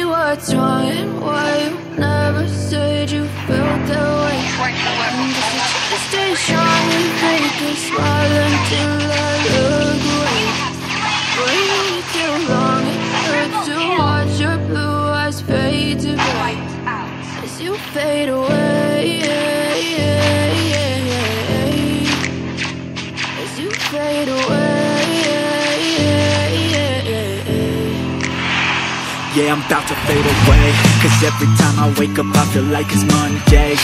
what's wrong and why you never said you felt that way. To stay strong and fake a smile until I look away. Waiting too long, it hurts to watch your blue eyes fade to gray. As you fade away As you fade away Yeah, I'm about to fade away. Cause every time I wake up I feel like it's Monday